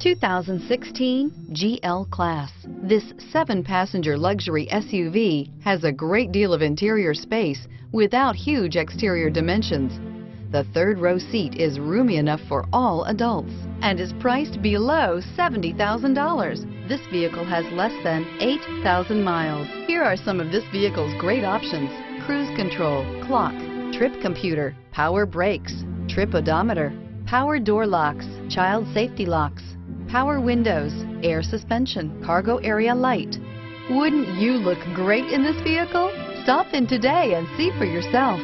2016 GL Class. This seven-passenger luxury SUV has a great deal of interior space without huge exterior dimensions. The third row seat is roomy enough for all adults and is priced below $70,000. This vehicle has less than 8,000 miles. Here are some of this vehicle's great options. Cruise control, clock, trip computer, power brakes, trip odometer, power door locks, child safety locks, power windows, air suspension, cargo area light. Wouldn't you look great in this vehicle? Stop in today and see for yourself.